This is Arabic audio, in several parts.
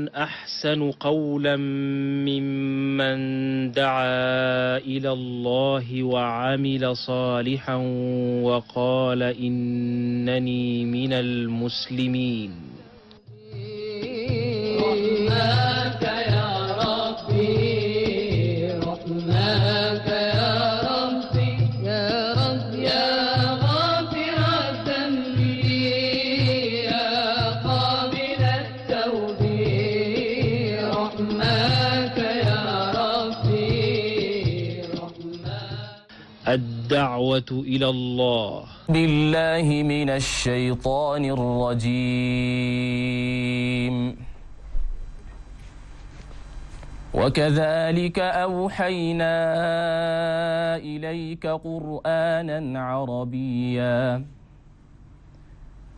أحسن قولا ممن دعا إلى الله وعمل صالحا وقال إنني من المسلمين. الدعوة إلى الله. بالله من الشيطان الرجيم. وكذلك أوحينا إليك قرآنا عربيا.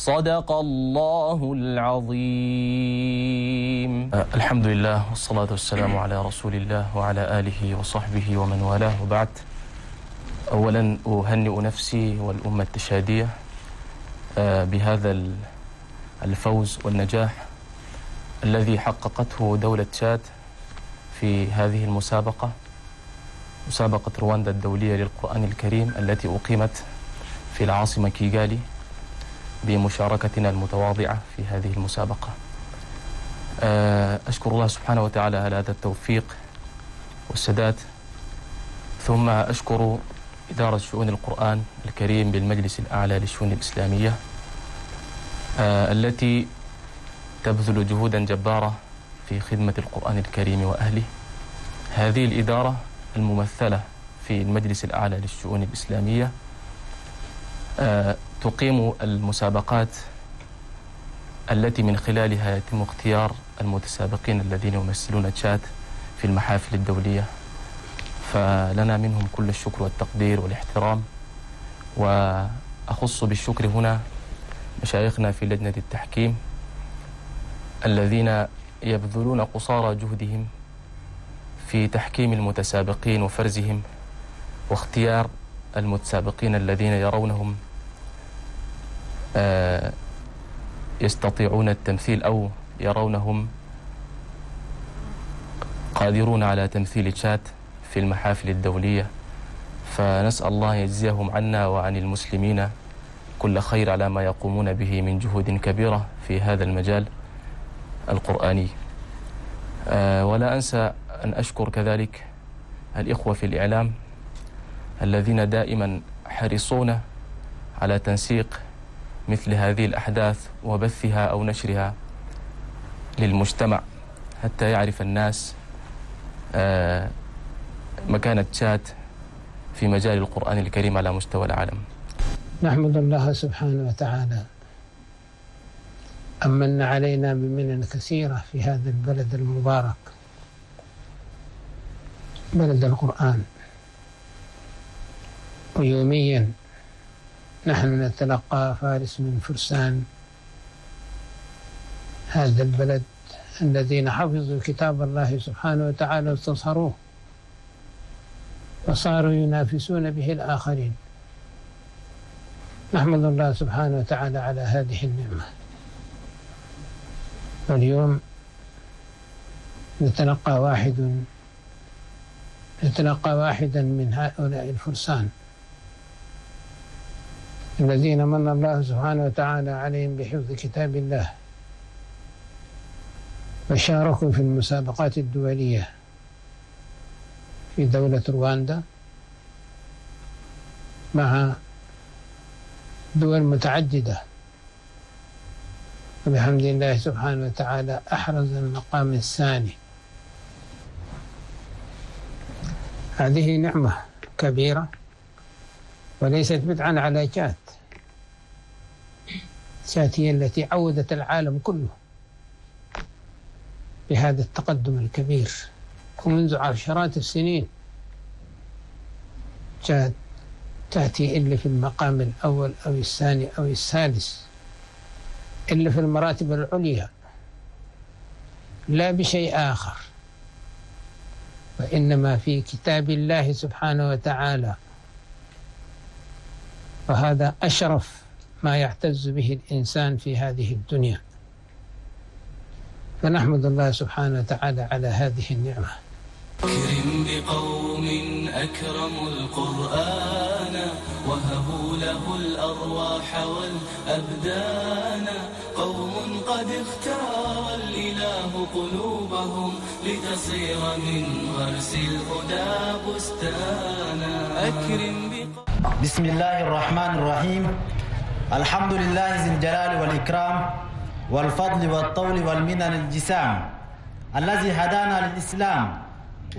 صدق الله العظيم. الحمد لله والصلاة والسلام على رسول الله وعلى آله وصحبه ومن والاه وبعد. أولا أهنئ نفسي والأمة التشادية بهذا ال- الفوز والنجاح الذي حققته دولة تشاد في هذه المسابقة مسابقة رواندا الدولية للقرآن الكريم التي أقيمت في العاصمة كيغالي. بمشاركتنا المتواضعة في هذه المسابقة. آه، أشكر الله سبحانه وتعالى على هذا التوفيق والسداد. ثم أشكر إدارة شؤون القرآن الكريم بالمجلس الأعلى للشؤون الإسلامية آه، التي تبذل جهودا جبارة في خدمة القرآن الكريم وأهله. هذه الإدارة الممثلة في المجلس الأعلى للشؤون الإسلامية آه، تقيم المسابقات التي من خلالها يتم اختيار المتسابقين الذين يمثلون تشاد في المحافل الدولية. فلنا منهم كل الشكر والتقدير والاحترام وأخص بالشكر هنا مشايخنا في لجنة التحكيم الذين يبذلون قصارى جهدهم في تحكيم المتسابقين وفرزهم واختيار المتسابقين الذين يرونهم يستطيعون التمثيل أو يرونهم قادرون على تمثيل تشاد في المحافل الدولية. فنسأل الله يجزيهم عنا وعن المسلمين كل خير على ما يقومون به من جهود كبيرة في هذا المجال القرآني. آه، ولا أنسى أن أشكر كذلك الإخوة في الإعلام الذين دائما حريصون على تنسيق مثل هذه الأحداث وبثها أو نشرها للمجتمع حتى يعرف الناس آه، مكانة تشاد في مجال القرآن الكريم على مستوى العالم. نحمد الله سبحانه وتعالى. أمن علينا بمنن كثيرة في هذا البلد المبارك. بلد القرآن. ويوميا نحن نتلقى فارس من فرسان. هذا البلد الذين حفظوا كتاب الله سبحانه وتعالى واستصهروه وصاروا ينافسون به الآخرين. نحمد الله سبحانه وتعالى على هذه النعمة. واليوم نتلقى واحد نتلقى واحدا من هؤلاء الفرسان. الذين من الله سبحانه وتعالى عليهم بحفظ كتاب الله وشاركوا في المسابقات الدولية في دولة رواندا مع دول متعددة. وبحمد الله سبحانه وتعالى أحرز المقام الثاني. هذه نعمة كبيرة. وليست بدعا على جات. جات هي التي عودت العالم كله بهذا التقدم الكبير. ومنذ عشرات السنين جاءت تأتي إلا في المقام الأول أو الثاني أو الثالث إلا في المراتب العليا لا بشيء آخر. وإنما في كتاب الله سبحانه وتعالى وهذا أشرف ما يعتز به الإنسان في هذه الدنيا. فنحمد الله سبحانه وتعالى على هذه النعمة. أكرم بقوم أكرموا القرآن وهبوا له الأرواح والأبدان. قوم قد اختار الإله قلوبهم لتصير من غرس الهدى بستانا. أكرم بسم الله الرحمن الرحيم الحمد لله ذي الجلال والإكرام والفضل والطول والمنن الجسام الذي هدانا للإسلام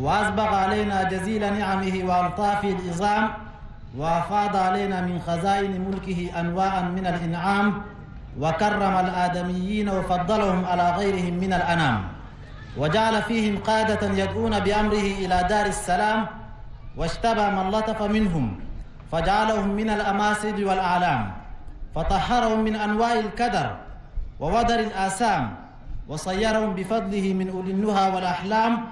وأسبغ علينا جزيل نعمه وألطافه العظام وأفاض علينا من خزائن ملكه أنواعا من الإنعام وكرم الآدميين وفضلهم على غيرهم من الأنام وجعل فيهم قادة يدعون بأمره إلى دار السلام واشتبى من لطف منهم فجعلهم من الأماسد والأعلام فطهرهم من أنواع الكدر وودر الآثام وصيرهم بفضله من أولي النهى والأحلام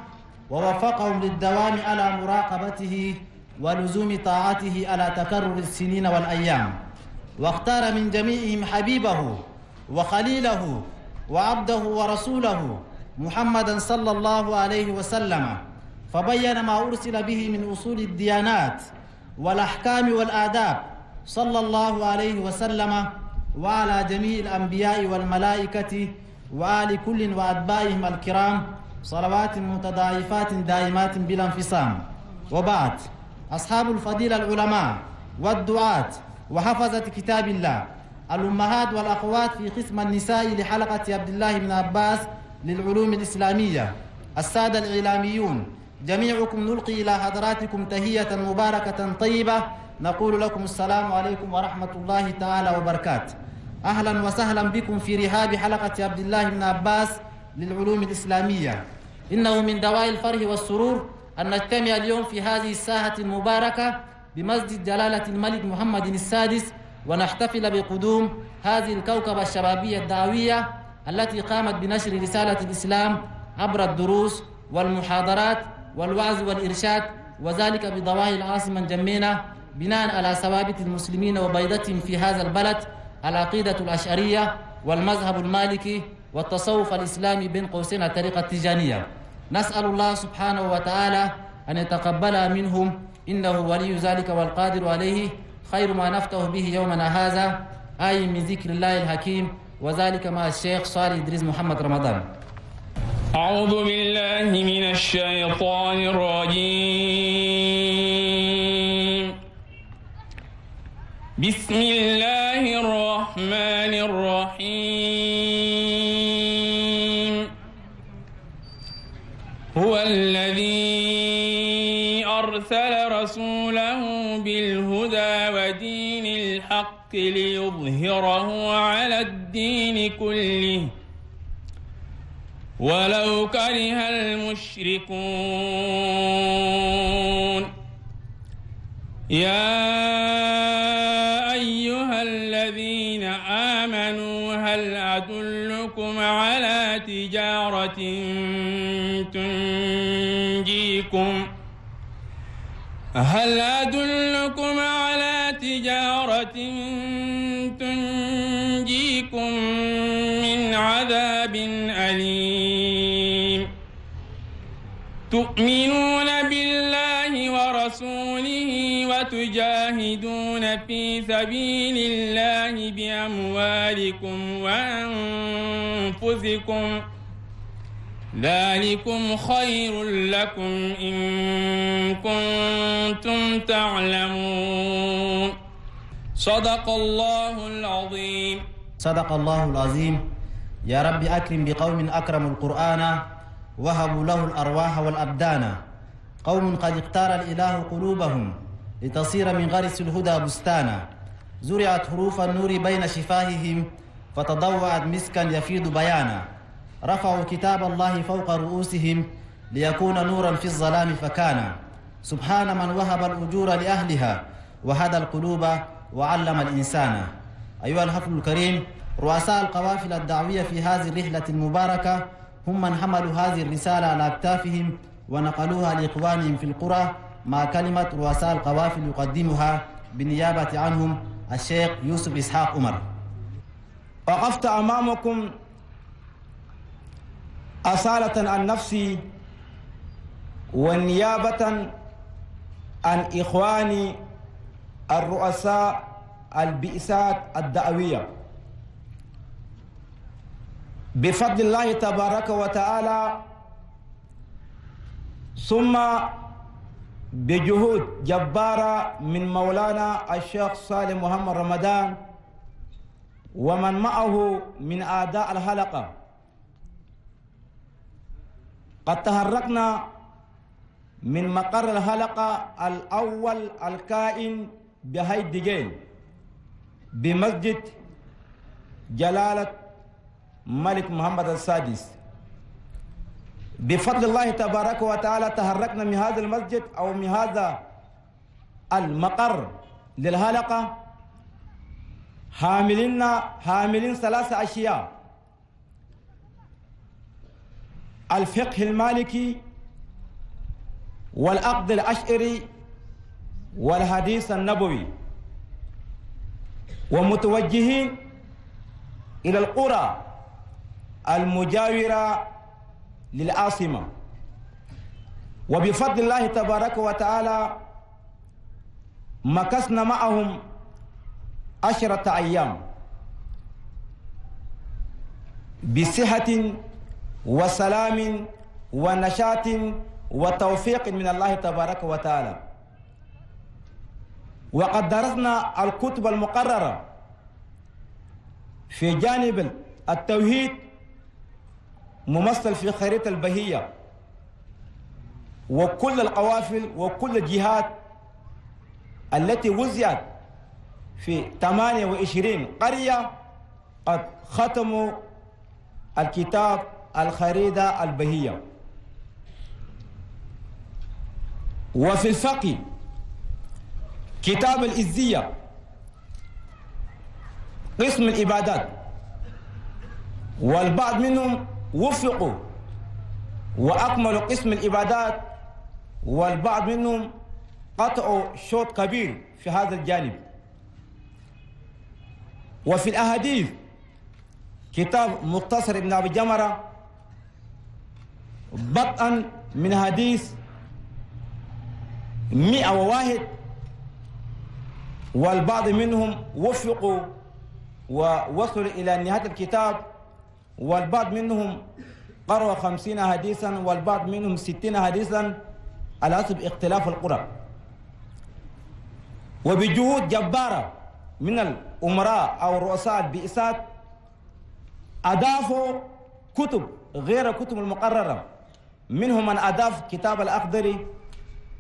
ووفقهم للدوام على مراقبته ولزوم طاعته على تكرر السنين والأيام. واختار من جميعهم حبيبه وخليله وعبده ورسوله محمدا صلى الله عليه وسلم فبين ما أرسل به من أصول الديانات والأحكام والآداب. صلى الله عليه وسلم وعلى جميع الأنبياء والملائكة وآل كل وأتباعهم الكرام. صلوات متضاعفات دائمات بلا انفصام. وبعد أصحاب الفضيلة العلماء والدعاة وحفظة كتاب الله الأمهات والأخوات في قسم النساء لحلقة عبد الله بن عباس للعلوم الإسلامية السادة الإعلاميون. جميعكم نلقي إلى حضراتكم تهية مباركة طيبة. نقول لكم السلام عليكم ورحمة الله تعالى وبركاته. أهلا وسهلا بكم في رهاب حلقة عبد الله بن عباس للعلوم الإسلامية. إنه من دواء الفرح والسرور أن نجتمع اليوم في هذه الساحة المباركة بمسجد جلالة الملك محمد السادس ونحتفل بقدوم هذه الكوكبة الشبابية الدعوية التي قامت بنشر رسالة الإسلام عبر الدروس والمحاضرات والوعظ والإرشاد وذلك بضواهي العاصمة جمينة بناء على ثوابت المسلمين وبيضتهم في هذا البلد العقيدة الأشعرية والمذهب المالكي والتصوف الإسلامي بين قوسين الطريقة التجانية. نسأل الله سبحانه وتعالى أن يتقبلها منهم إنه ولي ذلك والقادر عليه خير ما نفتح به يومنا هذا. آي من ذكر الله الحكيم وذلك مع الشيخ صالح إدريس محمد رمضان. أعوذ بالله من الشيطان الرجيم. بسم الله الرحمن الرحيم. هو الذي أرسل رسوله بالهدى ودين الحق ليظهره على الدين كله. ولو كره المشركون. يا أيها الذين آمنوا هل أدلكم على تجارة تنجيكم؟ هل أدلكم على تجارة تنجيكم تؤمنون بالله ورسوله وتجاهدون في سبيل الله بأموالكم وأنفسكم ذلكم خير لكم إن كنتم تعلمون. صدق الله العظيم. صدق الله العظيم. يا رب أكرم بقوم أكرموا القرآن. وهبوا له الأرواح والأبدان. قوم قد اختار الإله قلوبهم لتصير من غرس الهدى بستانا. زرعت حروف النور بين شفاههم فتضوعت مسكا يفيض بيانا. رفعوا كتاب الله فوق رؤوسهم ليكون نورا في الظلام فكان سبحان من وهب الأجور لأهلها وهدى القلوب وعلم الإنسان. أيها الحفل الكريم رؤساء القوافل الدعوية في هذه الرحلة المباركة هم من حملوا هذه الرسالة على أكتافهم ونقلوها لإخوانهم في القرى مع كلمة رؤساء القوافل يقدمها بالنيابة عنهم الشيخ يوسف إسحاق عمر. وقفت أمامكم أصالة عن نفسي ونيابة عن إخواني الرؤساء البئسات الدعوية. بفضل الله تبارك وتعالى ثم بجهود جبارة من مولانا الشيخ صالح محمد رمضان ومن معه من أعداء الحلقة. قد تحركنا من مقر الحلقة الأول الكائن بهاي الدجيل بمسجد جلالة ملك محمد السادس. بفضل الله تبارك وتعالى تحركنا من هذا المسجد أو من هذا المقر للحلقة حاملين حاملين ثلاثة أشياء. الفقه المالكي والعقد الأشعري والحديث النبوي. ومتوجهين إلى القرى. المجاورة للعاصمة وبفضل الله تبارك وتعالى مكثنا معهم عشرة أيام. بصحة وسلام ونشاط وتوفيق من الله تبارك وتعالى. وقد درسنا الكتب المقررة في جانب التوحيد ممثل في خريطة البهية. وكل القوافل وكل الجهات التي وزعت في 28 قرية قد ختموا الكتاب الخريدة البهية. وفي الفقه كتاب الإزية قسم العبادات. والبعض منهم وفقوا وأكملوا قسم العبادات والبعض منهم قطعوا شوط كبير في هذا الجانب. وفي الأحاديث كتاب مختصر ابن أبي جمرة بطئا من حديث مئة وواحد والبعض منهم وفقوا ووصلوا إلى نهاية الكتاب والبعض منهم قرأوا خمسين حديثا والبعض منهم ستين حديثا. على حسب اختلاف القرى. وبجهود جبارة من الأمراء أو رؤساء البئسات أضافوا كتب غير الكتب المقررة. منهم من أضاف كتاب الأخضري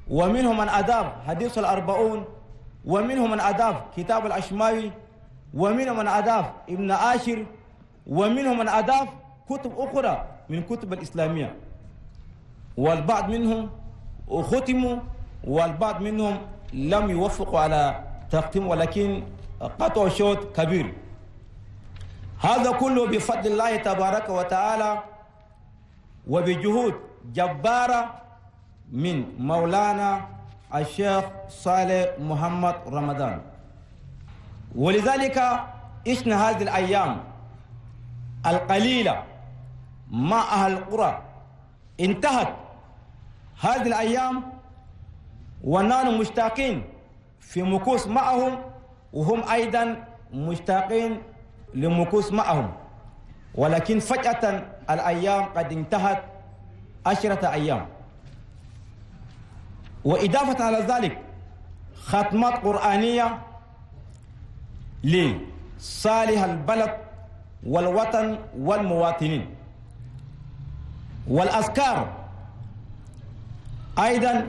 ومنهم من أضاف حديث الأربعون ومنهم من أضاف كتاب الأشماوي ومنهم من أضاف ابن آشر ومنهم من أضاف كتب أخرى من كتب الإسلامية. والبعض منهم ختموا والبعض منهم لم يوفقوا على تختيم ولكن قطعوا شوط كبير. هذا كله بفضل الله تبارك وتعالى وبجهود جبارة من مولانا الشيخ صالح محمد رمضان. ولذلك عشنا هذه الأيام القليلة مع أهل القرى. انتهت. هذه الأيام ونحن مشتاقين في مكوس معهم وهم أيضا مشتاقين لمكوس معهم. ولكن فجأة الأيام قد انتهت عشرة أيام. وإضافة على ذلك ختمات قرآنية لصالح البلد والوطن والمواطنين. والأذكار أيضا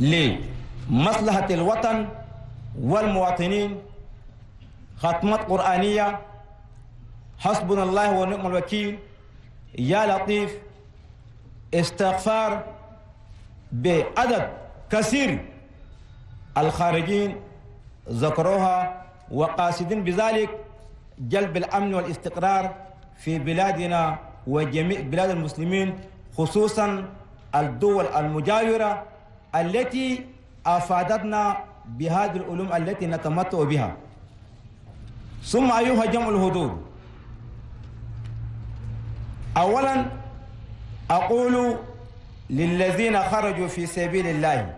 لمصلحة الوطن والمواطنين. ختمات قرآنية. حسبنا الله ونعم الوكيل. يا لطيف. استغفار بعدد كثير. الخارجين ذكروها وقاصدين بذلك. جلب الأمن والاستقرار في بلادنا وجميع بلاد المسلمين خصوصا الدول المجاورة التي أفادتنا بهذه العلوم التي نتمتع بها. ثم أيها جمع الحضور اولا أقول للذين خرجوا في سبيل الله.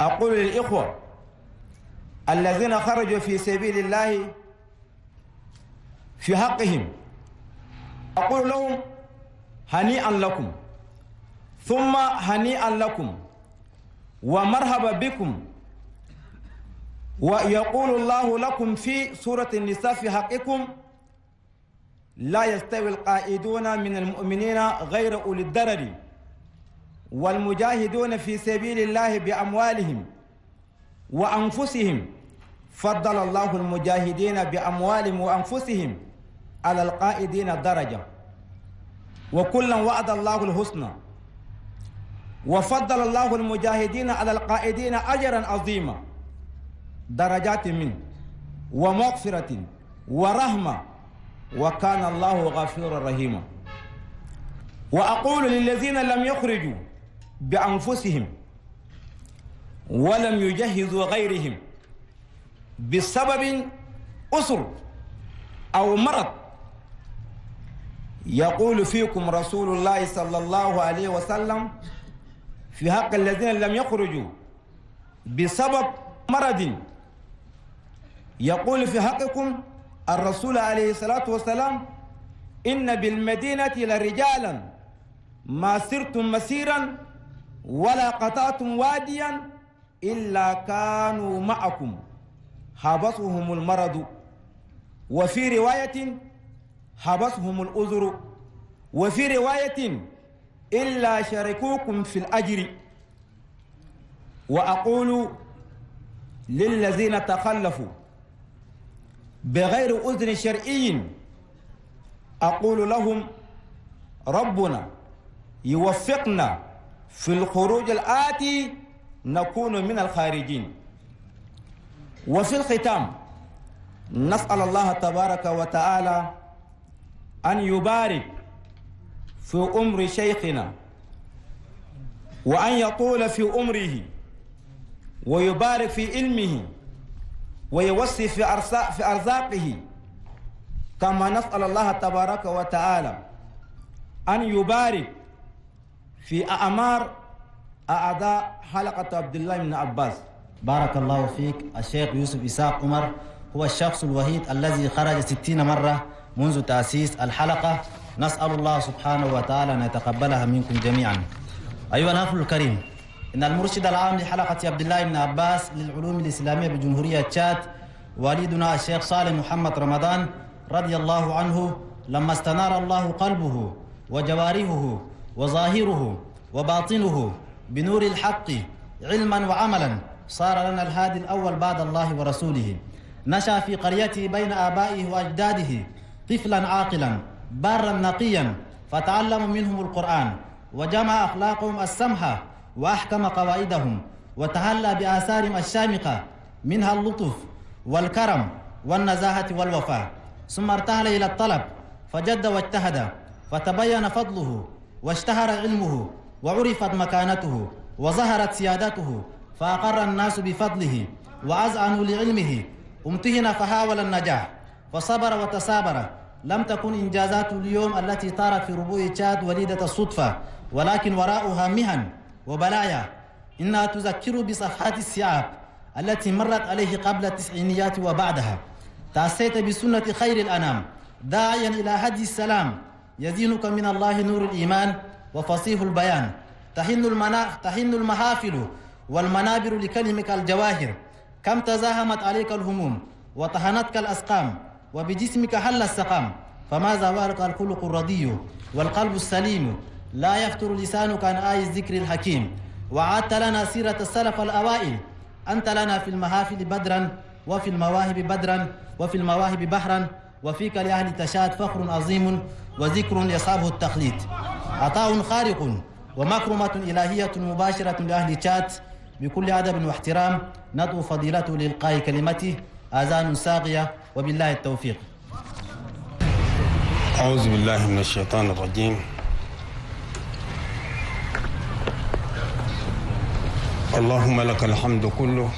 أقول للإخوة الذين خرجوا في سبيل الله في حقهم. أقول لهم هنيئا لكم. ثم هنيئا لكم. ومرحبا بكم. ويقول الله لكم في سورة النساء في حقكم لا يستوي القائدون من المؤمنين غير أولي الضرر. والمجاهدون في سبيل الله بأموالهم وأنفسهم. فضل الله المجاهدين بأموالهم وأنفسهم. على القائدين درجة. وكلا وعد الله الحسنى. وفضل الله المجاهدين على القائدين أجرا عظيما. درجات منه ومغفرة ورحمة وكان الله غفورا رحيما. وأقول للذين لم يخرجوا بأنفسهم ولم يجهزوا غيرهم بسبب أسر أو مرض يقول فيكم رسول الله صلى الله عليه وسلم في حق الذين لم يخرجوا بسبب مرض. يقول في حقكم الرسول عليه الصلاة والسلام إن بالمدينة لرجالا ما سرتم مسيرا ولا قطعتم واديا إلا كانوا معكم. حبسهم المرض. وفي رواية حبسهم الأذر وفي رواية إلا شركوكم في الأجر وأقول للذين تخلفوا بغير أذن شرعي أقول لهم ربنا يوفقنا في الخروج الآتي نكون من الخارجين. وفي الختام نسأل الله تبارك وتعالى أن يبارك في أمر شيخنا وأن يطول في أمره ويبارك في علمه ويوسع في في أرزاقه. كما نسأل الله تبارك وتعالى أن يبارك في أعمار أعداء حلقة عبد الله بن عباس. بارك الله فيك. الشيخ يوسف إسحاق عمر هو الشخص الوحيد الذي خرج ستين مرة منذ تأسيس الحلقة نسأل الله سبحانه وتعالى أن يتقبلها منكم جميعا. أيها الأخ الكريم إن المرشد العام لحلقة عبد الله بن عباس للعلوم الإسلامية بجمهورية تشاد والدنا الشيخ صالح محمد رمضان رضي الله عنه لما استنار الله قلبه وجوارحه وظاهره وباطنه بنور الحق علما وعملا صار لنا الهادي الأول بعد الله ورسوله. نشأ في قريته بين آبائه وأجداده طفلا عاقلا بارا نقيا فتعلم منهم القرآن وجمع أخلاقهم السمحة وأحكم قواعدهم وتهلى بآثارهم الشامقة منها اللطف والكرم والنزاهة والوفاء. ثم ارتحل إلى الطلب فجد واجتهد فتبين فضله واشتهر علمه وعرفت مكانته وظهرت سيادته فأقر الناس بفضله وأذعنوا لعلمه امتهن فحاول النجاح. فصبر وتسابر لم تكن إنجازات اليوم التي طارت في ربوع تشاد وليدة الصدفة ولكن وراءها مهن وبلايا. إنها تذكر بصفحات السعاب التي مرت عليه قبل التسعينيات وبعدها. تأسيت بسنة خير الأنام. داعيا إلى هدي السلام. يزينك من الله نور الإيمان وفصيح البيان. تحن, المنا... تحن المحافل والمنابر لكلمك الجواهر. كم تزاحمت عليك الهموم وطحنتك الأسقام. وبجسمك حل السقام فما زوالك الخلق الرضي والقلب السليم؟ لا يفتر لسانك عن آي الذكر الحكيم. وعدت لنا سيرة السلف الأوائل أنت لنا في المحافل بدرا وفي المواهب بدرا وفي المواهب بحرا وفيك لأهل تشاد فخر عظيم وذكر يصابه التخليد عطاء خارق ومكرمة إلهية مباشرة لأهل تشاد بكل أدب واحترام ندعو فضيلته لإلقاء كلمته. آذان ساقية وبالله التوفيق. أعوذ بالله من الشيطان الرجيم. اللهم لك الحمد كله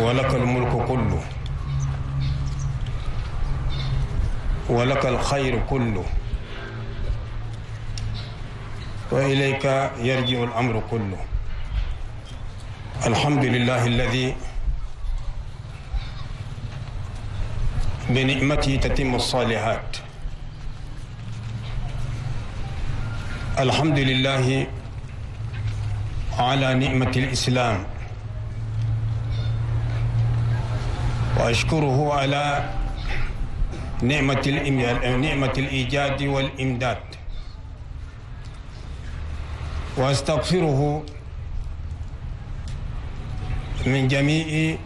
ولك الملك كله ولك الخير كله وإليك يرجع الأمر كله. الحمد لله الذي بنعمته تتم الصالحات. الحمد لله على نعمة الإسلام. وأشكره على نعمة نعمة الإيجاد والإمداد. وأستغفره من جميع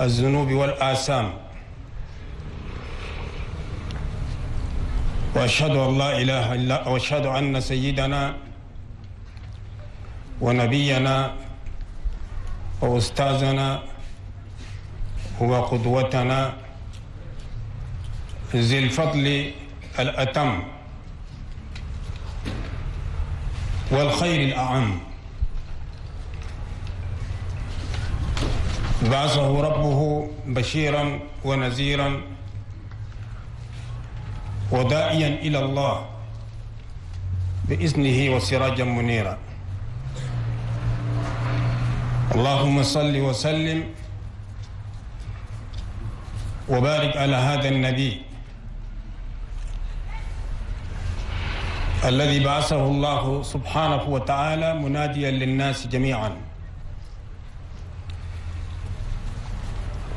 الذنوب والآثام. وأشهد أن لا إله إلا وأشهد أن سيدنا ونبينا وأستاذنا هو قدوتنا ذي الفضل الأتم والخير الأعم. بعثه ربه بشيرا ونذيرا وداعيا إلى الله بإذنه وسراجا منيرا. اللهم صل وسلم وبارك على هذا النبي الذي بعثه الله سبحانه وتعالى مناديا للناس جميعا.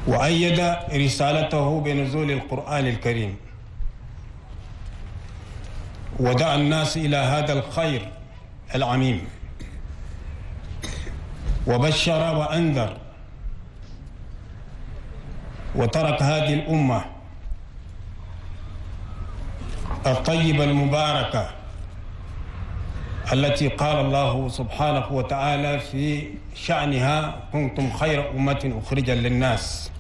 وأيد رسالته بنزول القرآن الكريم. ودعا الناس إلى هذا الخير العميم. وبشر وأنذر. وترك هذه الأمة الطيبة المباركة التي قال الله سبحانه وتعالى في شأنها كنتم خير أمة اخرجا للناس.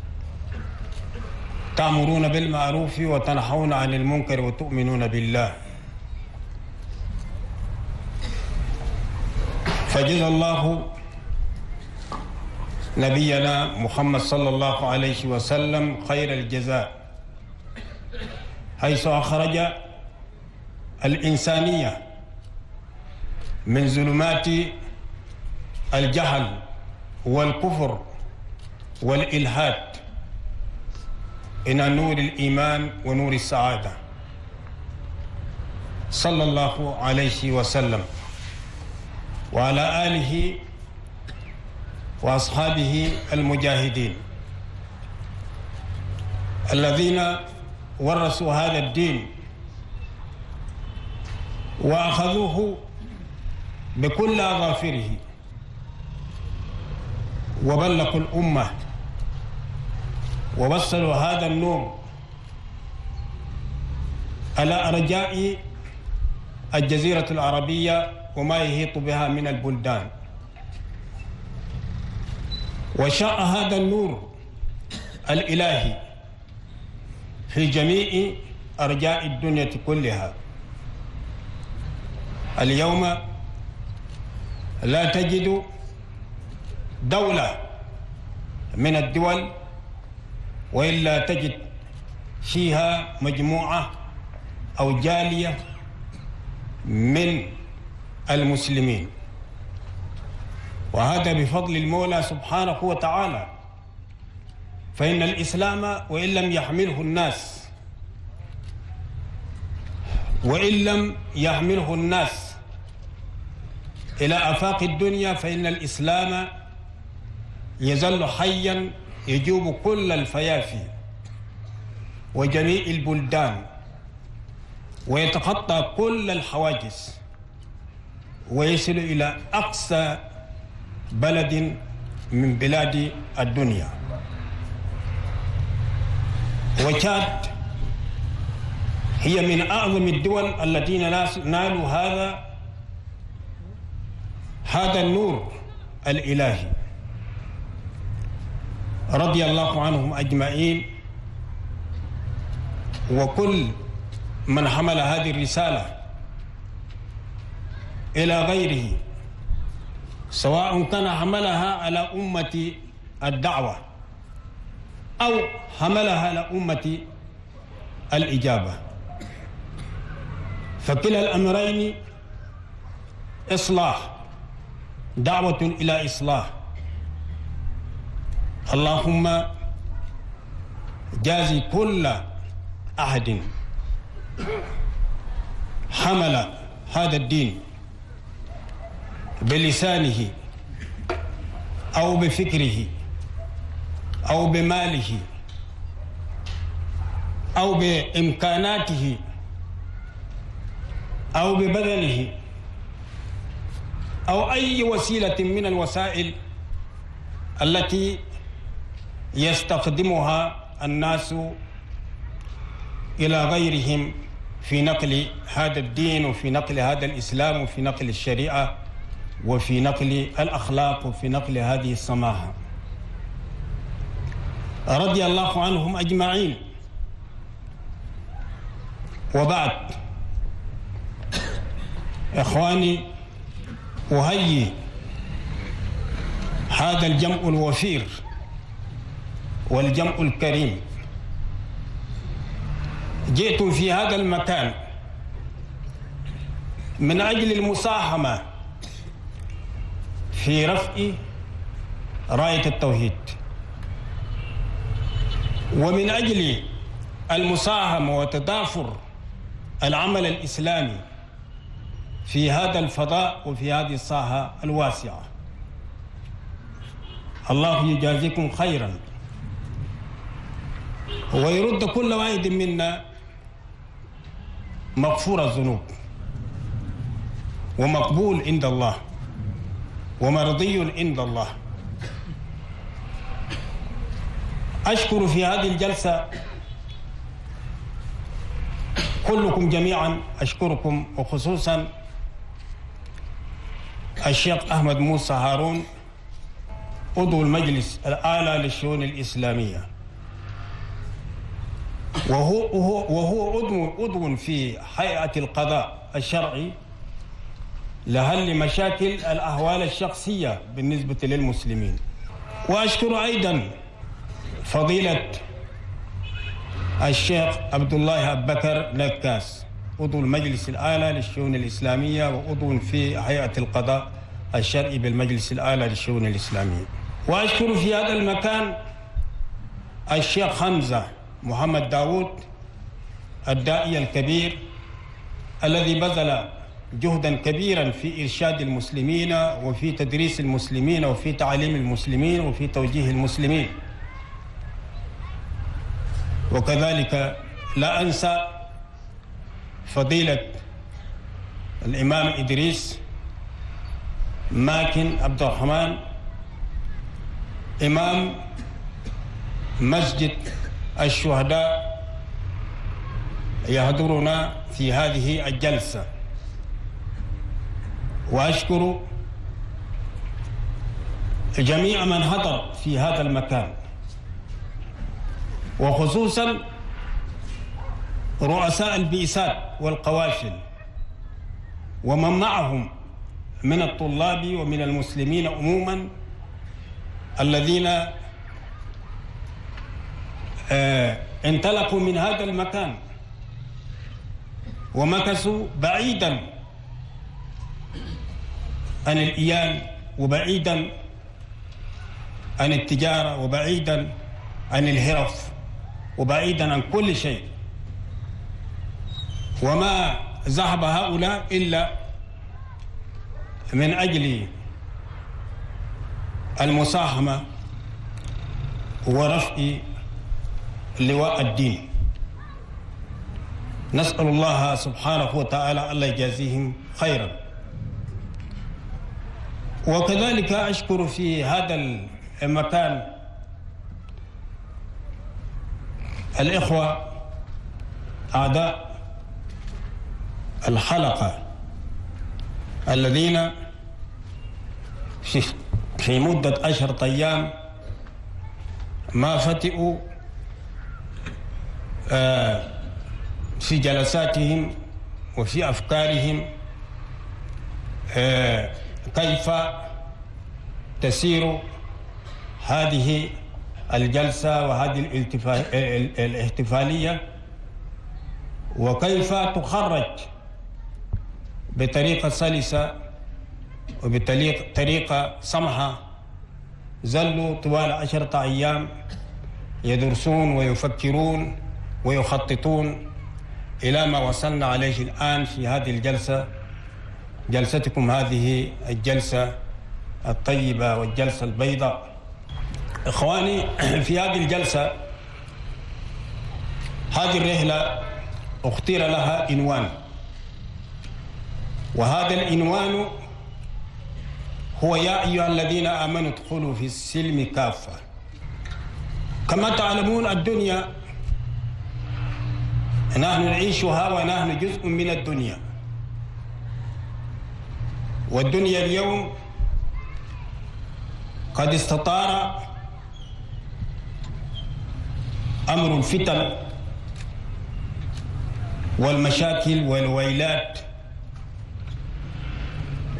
تأمرون بالمعروف وتنهون عن المنكر وتؤمنون بالله. فجزا الله نبينا محمد صلى الله عليه وسلم خير الجزاء. حيث أخرج الإنسانية من ظلمات الجهل والكفر والإلحاد إلى نور الإيمان ونور السعادة. صلى الله عليه وسلم. وعلى آله وأصحابه المجاهدين. الذين ورثوا هذا الدين. وأخذوه بكل أظافره. وبلغوا الأمة. ووصلوا هذا النور على أرجاء الجزيرة العربية وما يحيط بها من البلدان. وشاء هذا النور الإلهي في جميع أرجاء الدنيا كلها. اليوم لا تجد دولة من الدول وإلا تجد فيها مجموعة أو جالية من المسلمين. وهذا بفضل المولى سبحانه وتعالى. فإن الإسلام وإن لم يحمله الناس وإن لم يحمله الناس إلى آفاق الدنيا فإن الإسلام يظل حيا يجوب كل الفيافي وجميع البلدان ويتخطى كل الحواجز ويصل إلى أقصى بلد من بلاد الدنيا. وتشاد هي من أعظم الدول التي نالوا هذا هذا النور الإلهي. رضي الله عنهم أجمعين وكل من حمل هذه الرسالة إلى غيره سواء كان حملها على أمة الدعوة أو حملها على أمة الإجابة فكلا الأمرين إصلاح دعوة إلى إصلاح اللهم جازي كل أحد حمل هذا الدين بلسانه أو بفكره أو بماله أو بإمكاناته أو ببدنه أو أي وسيلة من الوسائل التي يستخدمها الناس إلى غيرهم في نقل هذا الدين وفي نقل هذا الإسلام وفي نقل الشريعة وفي نقل الأخلاق وفي نقل هذه السماحة. رضي الله عنهم أجمعين. وبعد. إخواني أهيي هذا الجمع الوفير. والجمع الكريم. جئت في هذا المكان من أجل المساهمة في رفع راية التوحيد. ومن أجل المساهمة وتضافر العمل الإسلامي في هذا الفضاء وفي هذه الساحة الواسعة. الله يجازيكم خيرا. ويرد كل واحد منا مغفور الذنوب ومقبول عند الله ومرضي عند الله. أشكر في هذه الجلسة كلكم جميعا أشكركم وخصوصا الشيخ أحمد موسى هارون عضو المجلس الأعلى للشؤون الإسلامية. وهو وهو وهو عضو عضو في هيئة القضاء الشرعي لحل مشاكل الأهوال الشخصية بالنسبة للمسلمين. وأشكر أيضا فضيلة الشيخ عبد الله بكر نكاس عضو المجلس الأعلى للشؤون الإسلامية وعضو في هيئة القضاء الشرعي بالمجلس الأعلى للشؤون الإسلامية. وأشكر في هذا المكان الشيخ حمزة محمد داود الداعية الكبير الذي بذل جهدا كبيرا في إرشاد المسلمين وفي تدريس المسلمين وفي تعليم المسلمين وفي توجيه المسلمين. وكذلك لا أنسى فضيلة الإمام إدريس ماكن عبد الرحمن إمام مسجد الشهداء يحضرنا في هذه الجلسة. وأشكر جميع من حضر في هذا المكان. وخصوصا رؤساء البئسات والقوافل. ومن معهم من الطلاب ومن المسلمين عموما الذين انطلقوا من هذا المكان ومكثوا بعيدا عن الإيان وبعيدا عن التجارة وبعيدا عن الهرف وبعيدا عن كل شيء. وما ذهب هؤلاء إلا من أجل المساهمة ورفع لواء الدين. نسأل الله سبحانه وتعالى ألا يجازيهم خيرا. وكذلك أشكر في هذا المكان الإخوة أعداء الحلقة الذين في مدة عشرة أيام ما فتئوا في جلساتهم وفي أفكارهم آه، كيف تسير هذه الجلسة وهذه الاحتفالية؟ وكيف تخرج بطريقة سلسة وبطريقة سمحة؟ ظلوا طوال عشرة أيام يدرسون ويفكرون ويخططون إلى ما وصلنا عليه الآن في هذه الجلسة جلستكم هذه الجلسة الطيبة والجلسة البيضاء. إخواني في هذه الجلسة هذه الرحلة أختير لها عنوان. وهذا العنوان هو يا أيها الذين آمنوا ادخلوا في السلم كافة. كما تعلمون الدنيا نحن نعيشها ونحن جزء من الدنيا. والدنيا اليوم قد استطار أمر الفتن والمشاكل والويلات.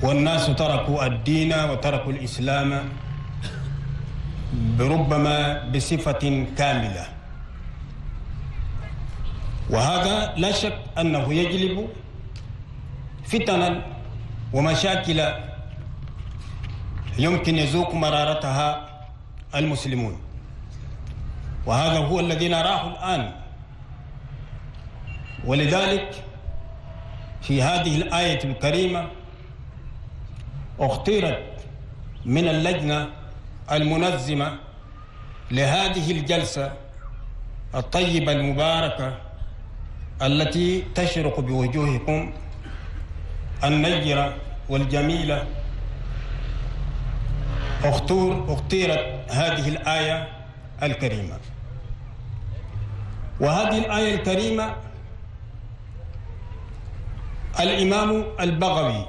والناس تركوا الدين وتركوا الإسلام بربما بصفة كاملة. وهذا لا شك أنه يجلب فتنا ومشاكل يمكن يذوق مرارتها المسلمون. وهذا هو الذي نراه الآن. ولذلك في هذه الآية الكريمة اختيرت من اللجنة المنظمة لهذه الجلسة الطيبة المباركة التي تشرق بوجوهكم النيرة والجميلة. اختور أختيرت هذه الآية الكريمة. وهذه الآية الكريمة الإمام البغوي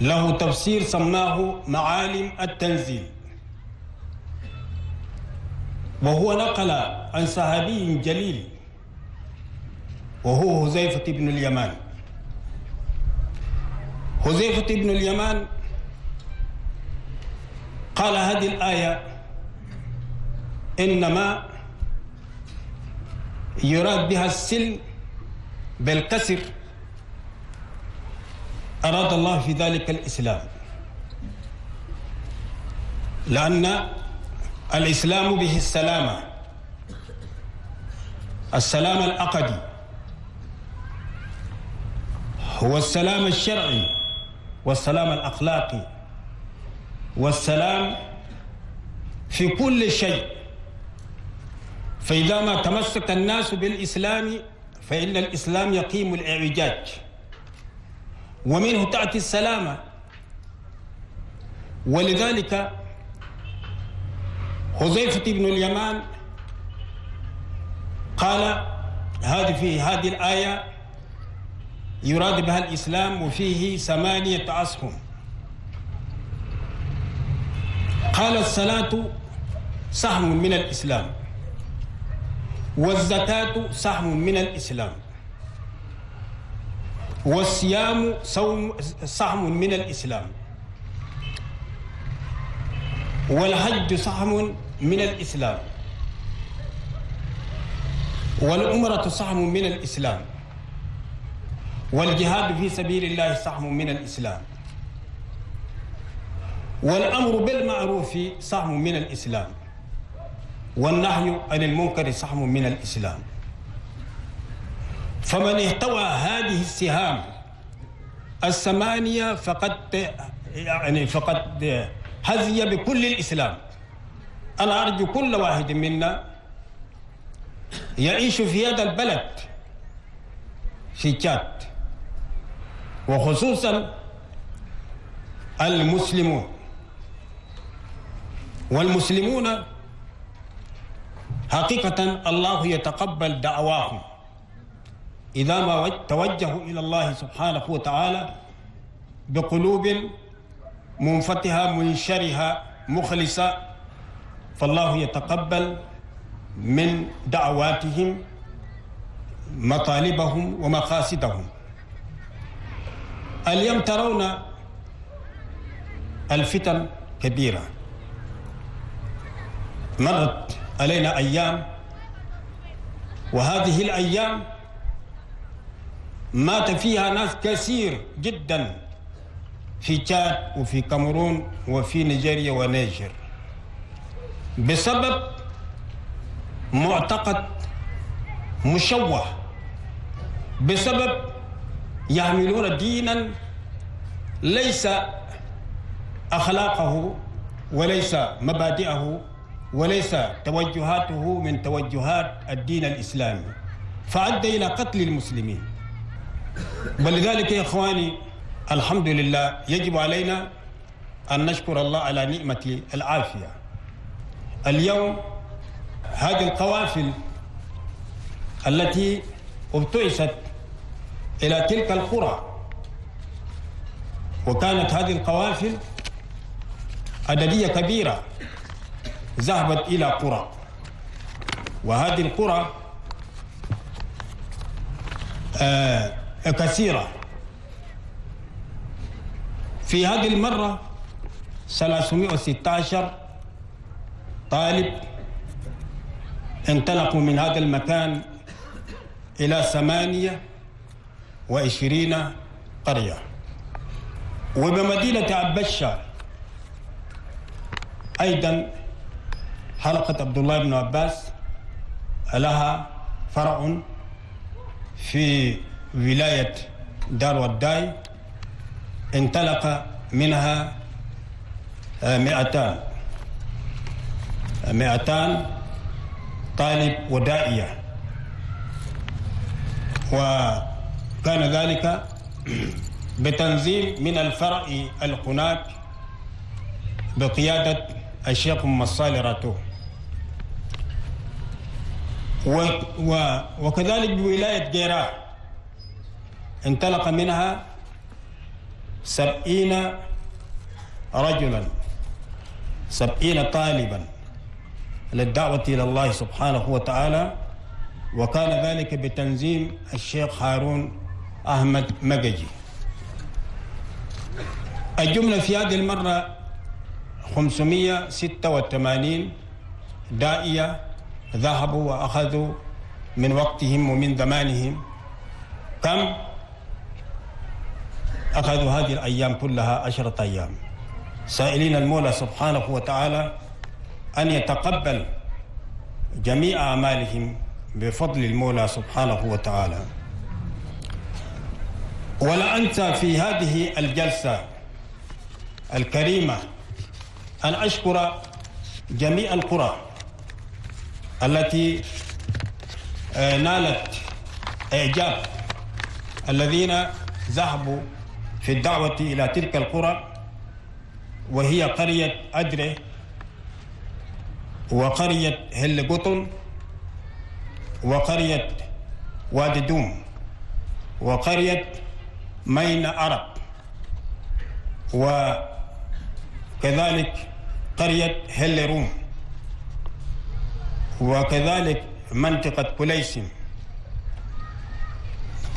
له تفسير سماه معالم التنزيل. وهو نقل عن صحابي جليل وهو حذيفة بن اليمان. حذيفة بن اليمان قال هذه الآية إنما يراد بها السلم بالكسر. أراد الله في ذلك الإسلام. لأن الإسلام به السلامة. السلام العقدي هو السلام الشرعي والسلام الأخلاقي والسلام في كل شيء. فإذا ما تمسك الناس بالإسلام فإن الإسلام يقيم الإعوجاج ومنه تأتي السلامة. ولذلك حذيفة بن اليمان قال هذه في هذه الآية يراد بها الإسلام وفيه ثمانية أسهم قال الصلاة سهم من الإسلام والزكاة سهم من الإسلام والصيام صوم سهم من الإسلام والحج سهم من الإسلام. والعمرة سهم من الإسلام. والجهاد في سبيل الله سهم من الإسلام. والأمر بالمعروف سهم من الإسلام. والنهي عن المنكر سهم من الإسلام. فمن احتوى هذه السهام الثمانية فقد يعني فقد هزي بكل الإسلام. أنا أرجو كل واحد منا يعيش في هذا البلد في تشاد وخصوصا المسلمون. والمسلمون حقيقة الله يتقبل دعواهم إذا ما توجهوا إلى الله سبحانه وتعالى بقلوب منفتحة منشرحة مخلصة. فالله يتقبل من دعواتهم مطالبهم ومقاصدهم. اليوم ترون الفتن كبيرة. مرت علينا أيام وهذه الأيام مات فيها ناس كثير جدا في تشاد وفي كاميرون وفي نيجيريا ونيجر. بسبب معتقد مشوه بسبب يحملون دينا ليس أخلاقه وليس مبادئه وليس توجهاته من توجهات الدين الإسلامي. فأدى إلى قتل المسلمين. ولذلك يا إخواني الحمد لله يجب علينا أن نشكر الله على نعمة العافية. اليوم هذه القوافل التي أبتعثت إلى تلك القرى. وكانت هذه القوافل عدديه كبيرة ذهبت إلى قرى. وهذه القرى آه كثيرة. في هذه المرة 316 طالب انطلقوا من هذا المكان إلى ثمانية وعشرين قرية. وبمدينة عبشة أيضا حلقة عبد الله بن عباس لها فرع في ولاية دار وداي انطلق منها مئتان. مئتان طالب ودائية. وكان ذلك بتنظيم من الفرع القناة بقيادة الشيخ مصالي راتو. وكذلك بولاية جيراه انطلق منها سبعين رجلا سبعين طالبا. للدعوة إلى الله سبحانه وتعالى وكان ذلك بتنظيم الشيخ هارون أحمد مججي الجملة في هذه المرة 586 داعية ذهبوا وأخذوا من وقتهم ومن زمانهم. كم؟ أخذوا هذه الأيام كلها عشرة أيام. سائلين المولى سبحانه وتعالى أن يتقبل جميع أعمالهم بفضل المولى سبحانه وتعالى. ولا أنسى في هذه الجلسة الكريمة أن أشكر جميع القرى التي نالت إعجاب الذين ذهبوا في الدعوة إلى تلك القرى وهي قرية أدري وقرية هل قطن وقرية وادي دوم وقرية مين عرب وكذلك قرية هل روم وكذلك منطقة كليسم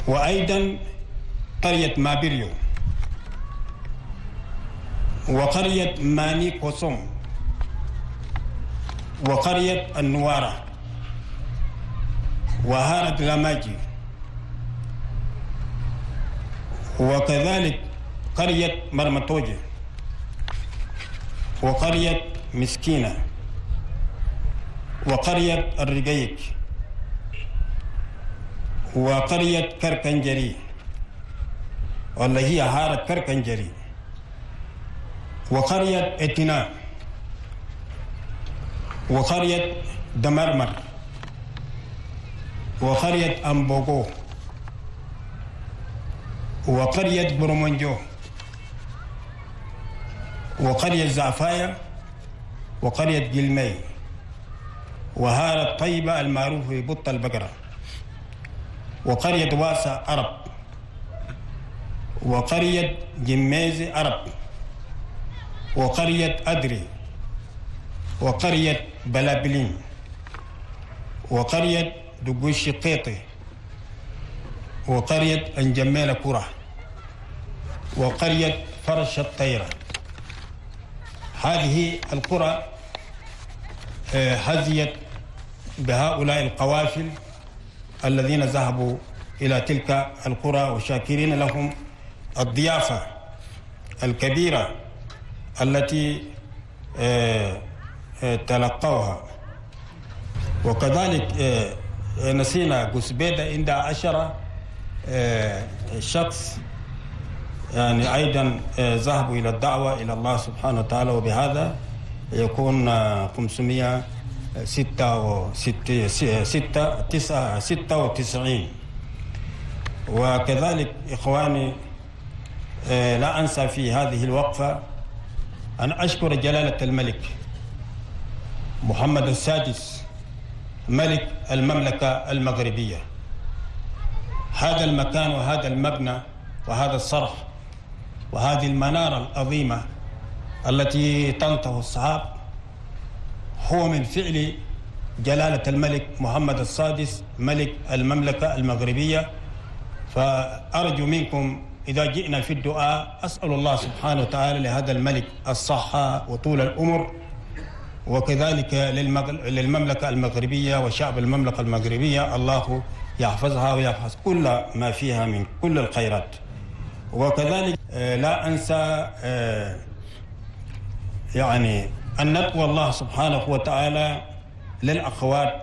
وأيضا قرية مابريو وقرية ماني كوسوم وقرية النوارة. وهارة لاماجي. وكذلك قرية مرمطوجة. وقرية مسكينة. وقرية الرقيق. وقرية كركنجري. والله هي هارة كركنجري. وقرية اتنا وقرية دمرمر. وقرية أمبوغو. وقرية برمونجو. وقرية زعفايا. وقرية جلمي. وهارة طيبة المعروف ببط البقرة. وقرية واسع عرب وقرية جميزي عرب وقرية أدري. وقرية بلابلين. وقرية دقوش شقيطي وقرية أنجميلة كرة وقرية فرش الطيرة. هذه القرى آه، هزيت بهؤلاء القوافل الذين ذهبوا إلى تلك القرى وشاكرين لهم الضيافة الكبيرة التي آه، تلقوها وكذلك آه، آه، نسينا قسبيدة عند عشرة آه، شخص يعني أيضا آه، ذهبوا إلى الدعوة إلى الله سبحانه وتعالى وبهذا يكون آه، 500 ستة وست ستة تسعة ستة وتسعين. وكذلك إخواني آه، لا أنسى في هذه الوقفة أن أشكر جلالة الملك. محمد السادس ملك المملكة المغربية. هذا المكان وهذا المبنى وهذا الصرح وهذه المنارة العظيمة التي تنطه الصحاب هو من فعل جلالة الملك محمد السادس ملك المملكة المغربية. فأرجو منكم إذا جئنا في الدعاء أسأل الله سبحانه وتعالى لهذا الملك الصحة وطول الأمر وكذلك للمملكة المغربية وشعب المملكة المغربية الله يحفظها ويحفظ كل ما فيها من كل الخيرات. وكذلك آه، لا أنسى آه، يعني أن ندعو الله سبحانه وتعالى للأخوات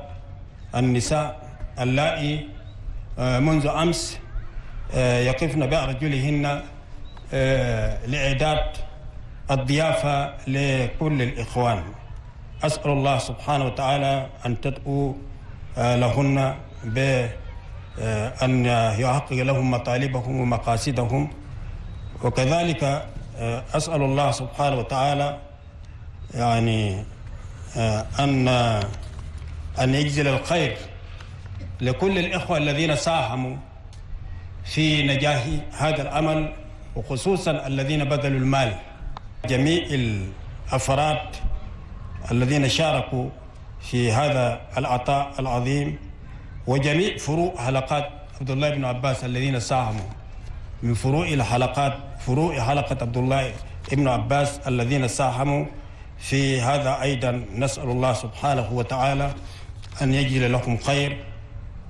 النساء اللائي آه، منذ أمس يقفن بأرجلهن لإعداد الضيافة لكل الإخوان. أسأل الله سبحانه وتعالى أن تدعو آه، لهن بأن يحقق لهم مطالبهم ومقاصدهم. وكذلك آه، أسأل الله سبحانه وتعالى يعني آه، أن أن يجزل الخير لكل الإخوة الذين ساهموا في نجاح هذا العمل وخصوصا الذين بذلوا المال. جميع الأفراد الذين شاركوا في هذا العطاء العظيم وجميع فروع حلقات عبد الله بن عباس الذين ساهموا. من فروع الحلقات فروع حلقة عبد الله بن عباس الذين ساهموا. في هذا أيضا نسأل الله سبحانه وتعالى أن يجعل لكم خير.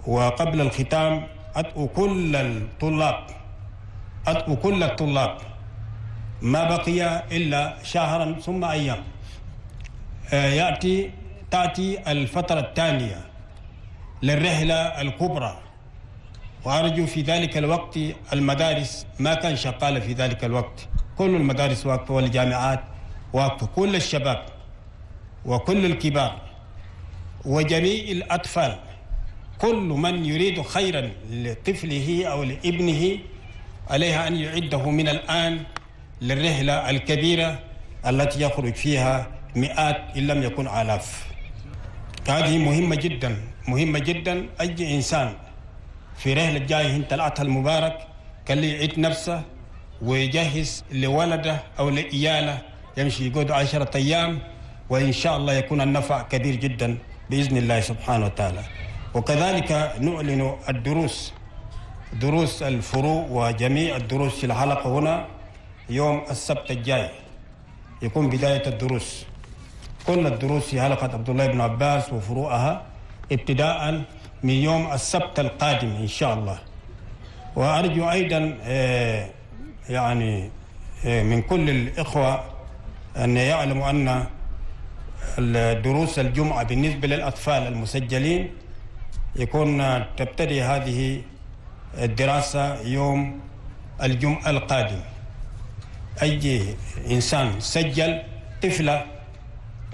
وقبل الختام أدعو كل الطلاب أدعو كل الطلاب ما بقي إلا شهرا ثم أيام. يأتي تأتي الفترة الثانية للرحلة الكبرى. وأرجو في ذلك الوقت المدارس ما كان شغالة في ذلك الوقت. كل المدارس واقفة والجامعات واقفة كل الشباب وكل الكبار وجميع الأطفال. كل من يريد خيرا لطفله أو لابنه عليها أن يعده من الآن للرحلة الكبيرة التي يخرج فيها مئات إن لم يكن آلاف. هذه مهمة جدا مهمة جدا. أي إنسان في رحلة جاية طلعتها المبارك كان لي يعيد نفسه ويجهز لولده أو لإياله يمشي يقعد عشرة أيام وإن شاء الله يكون النفع كبير جدا بإذن الله سبحانه وتعالى. وكذلك نعلن الدروس دروس الفروع وجميع الدروس في الحلقة هنا يوم السبت الجاي. يكون بداية الدروس. كل الدروس في حلقة عبد الله بن عباس وفروعها ابتداء من يوم السبت القادم إن شاء الله. وأرجو أيضا آه، يعني آه، من كل الإخوة أن يعلموا أن الدروس الجمعة بالنسبة للأطفال المسجلين يكون تبتدي هذه الدراسة يوم الجمعة القادم. أي إنسان سجل طفلة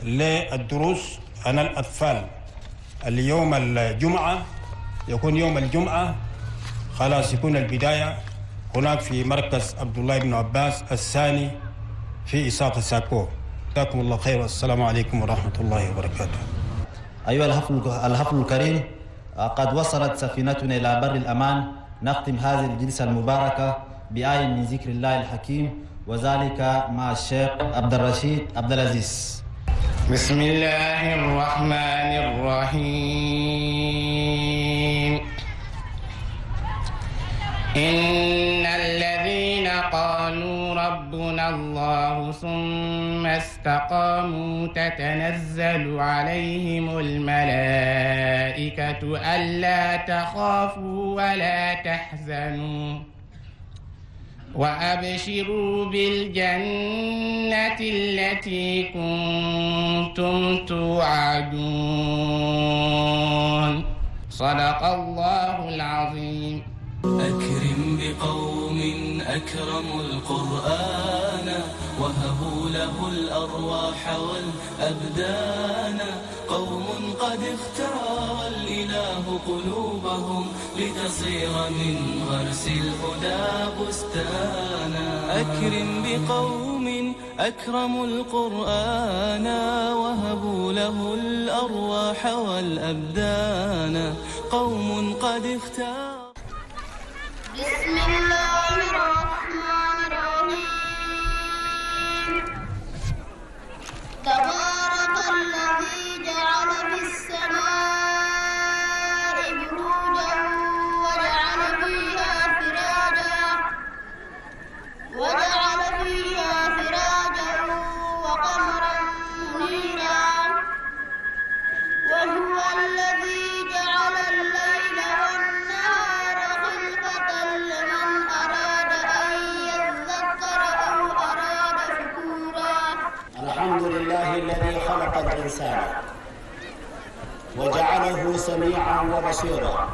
للدروس. عن الأطفال. اليوم الجمعة يكون يوم الجمعة. خلاص يكون البداية. هناك في مركز عبد الله بن عباس الثاني في إساق ساكو جزاكم الله خير. والسلام عليكم ورحمة الله وبركاته. أيها الحفل الكريم قد وصلت سفينتنا إلى بر الأمان. نختم هذه الجلسة المباركة بآية من ذكر الله الحكيم. وذلك مع الشيخ عبد الرشيد عبد العزيز. بسم الله الرحمن الرحيم. إن الذين قالوا ربنا الله ثم استقاموا تتنزل عليهم الملائكة ألا تخافوا ولا تحزنوا. وأبشروا بالجنة التي كنتم توعدون. صدق الله العظيم. أكرم بقوم أكرموا القرآن وهبوا له الأرواح والأبدان. قوم قد اختار الإله قلوبهم لتصير من غرس الهدى بستانا. أكرم بقوم أكرموا القرآن وهبوا له الأرواح والأبدان. قوم قد اختار. بسم الله الرحمن الرحيم. تبارك الذي جعل في السماء وجعله سميعا وبصيرا.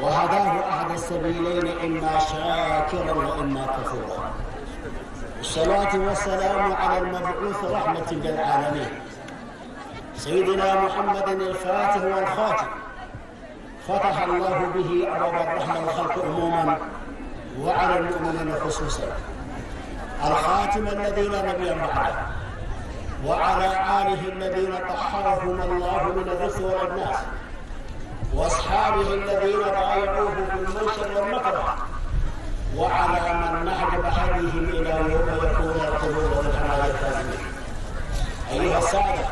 وهداه أحد السبيلين إما شاكرا وإما كفورا. الصلاة والسلام على المبعوث رحمة للعالمين. سيدنا محمد الفاتح والخاتم. فتح الله به أبواب الرحمة الخلق عموما وعلى المؤمنين خصوصا. الخاتم الذي لا نبي بعده وعلى آله الذين طهرهم الله من الرث والأبناس وأصحابه الذين بايعوه بالمنشر والمكره وعلى من نهج بهديهم إلى يوم يكون القلوب والحنايا الكاظمين أيها السادة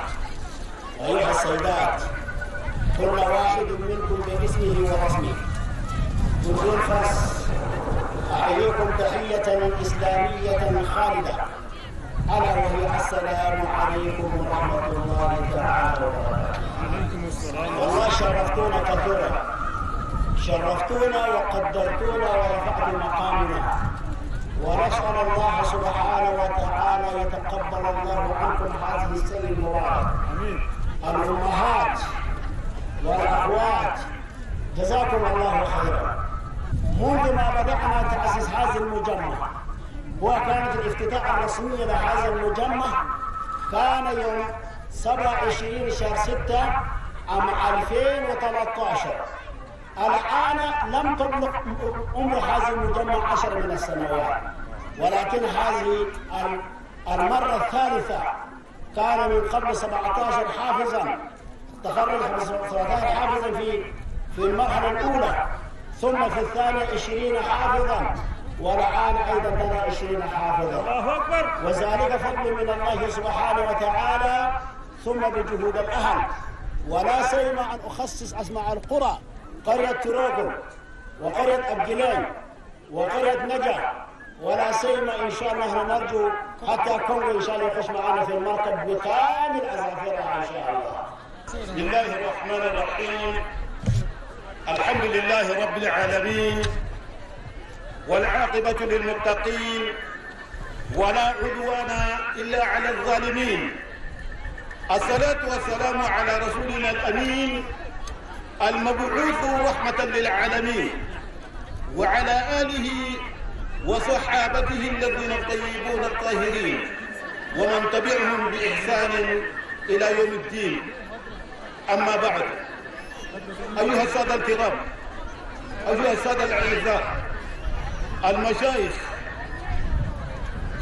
أيها السيدات كل واحد منكم باسمه ورسمه. بدون فصل أحييكم تحية إسلامية خالدة. ألا وهي السلام عليكم ورحمة الله تعالى وبركاته. والله شرفتونا كثيرا شرفتونا وقدرتونا ورفعتم مقامنا ونسأل الله سبحانه وتعالى يتقبل الله عنكم هذه السنة المباركة الأمهات والأخوات جزاكم الله خيرا منذ ما بدأنا تأسيس هذا المجمع وكانت الافتتاح الرسمي لهذا المجمع. كان يوم 27 شهر 6 عام 2013 الآن لم تبلغ عمر هذا المجمع عشر من السنوات. ولكن هذه المرة الثالثة كان من قبل 17 حافظا تخرج 17 حافظا في في المرحلة الأولى. ثم في الثانية 20 حافظا والآن أيضا لنا 20 حافظا. الله أكبر. وذلك فضل من الله سبحانه وتعالى ثم بجهود الأهل. ولا سيما أن أخصص أسماء القرى. قرية تروكو وقرية أبجلين وقرية نجا. ولا سيما إن شاء الله نرجو حتى كونغو إن شاء الله يخش معنا في المركب بكامل أظافرها إن شاء الله. بسم الله الرحمن الرحيم. الحمد لله رب العالمين. والعاقبة للمتقين ولا عدوان إلا على الظالمين. الصلاة والسلام على رسولنا الأمين المبعوث رحمة للعالمين وعلى آله وصحابته الذين الطيبون الطاهرين ومن تبعهم بإحسان إلى يوم الدين. أما بعد أيها السادة الكرام أيها السادة الأعزاء المشايخ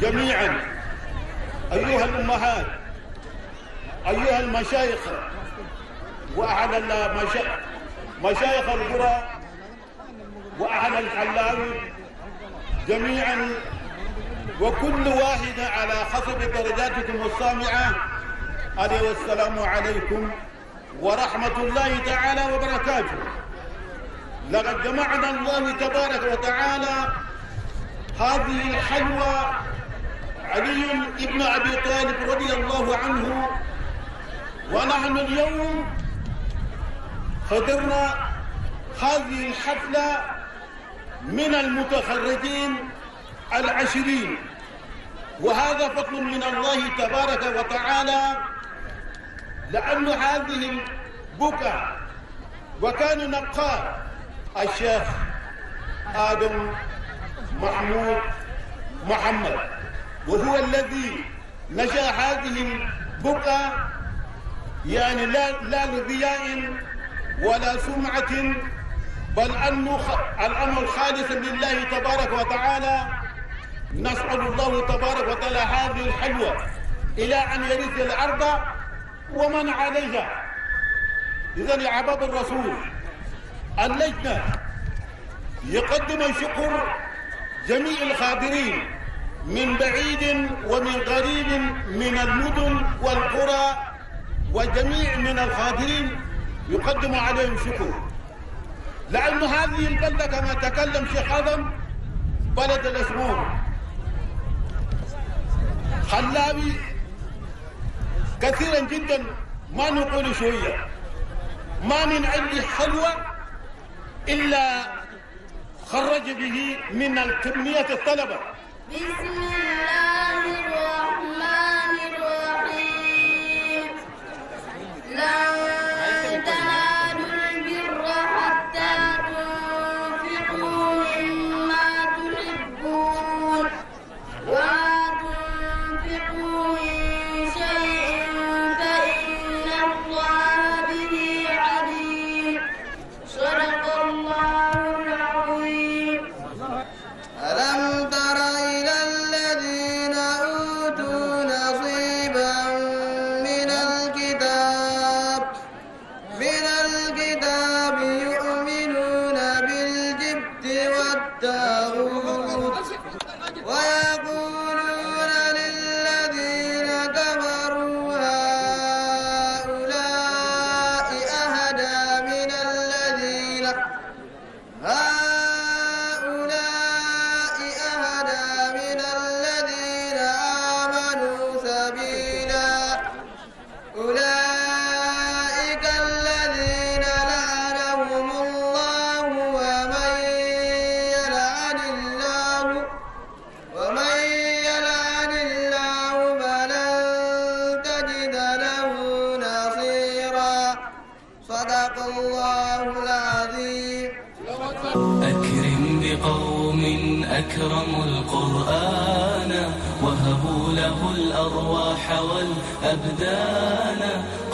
جميعا أيها الأمهات أيها المشايخ المشا- مشايخ القرى وأهل الحلاوي جميعا وكل واحد على حسب درجاتكم السامعة عليه والسلام عليكم ورحمة الله تعالى وبركاته. لقد جمعنا الله تبارك وتعالى هذه الحلوى علي ابن أبي طالب رضي الله عنه. ونحن اليوم حضرنا هذه الحفلة من المتخرجين العشرين. وهذا فضل من الله تبارك وتعالى لأن هذه البكع وكان نقاء الشيخ آدم محمود محمد وهو الذي نشأ هذه البكع يعني لا لا لرياء ولا سمعة بل أنه خ- الأمر خالص لله تبارك وتعالى. نسأل الله تبارك وتعالى هذه الحلوة إلى أن يرث الأرض ومن عليها. إذا يا عباد الرسول اللجنة يقدم الشكر جميع الحاضرين من بعيد ومن قريب من المدن والقرى وجميع من الحاضرين يقدم عليهم شكر. لأن هذه البلدة كما تكلم شيخ آدم بلد الأسمور خلاوي كثيرا جدا ما نقول شوية. ما من عندي حلوة إلا خرج به من كمية الطلبة. بسم الله.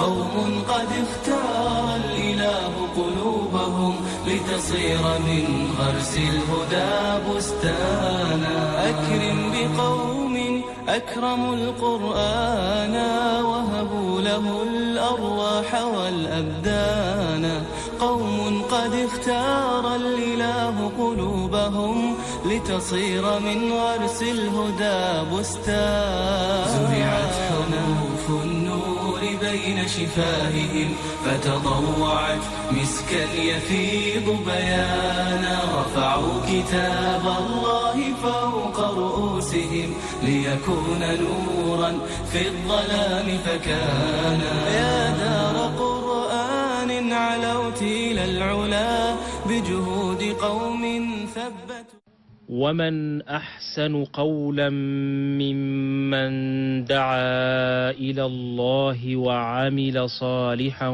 قوم قد اختار الإله قلوبهم لتصير من غرس الهدى بستانا. أكرم بقوم أكرموا القرآن وهبوا له الأرواح والأبدان. قوم قد اختار الإله قلوبهم لتصير من غرس الهدى بستان. زرعت بين شفاههم فتضوعت مسكا يفيض بيانا رفعوا كتاب الله فوق رؤوسهم ليكون نورا في الظلام فكان. يا دار قرآن علوت إلى العلا بجهود قوم ثبتوا. ومن احسن قولا ممن دعا إلى الله وعمل صالحا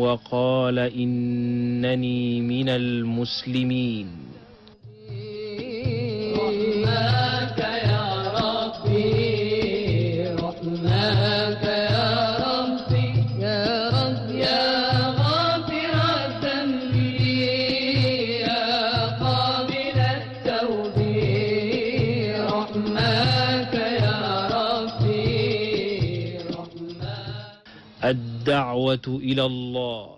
وقال انني من المسلمين. رحماك يا ربي رحماك الدعوة إلى الله.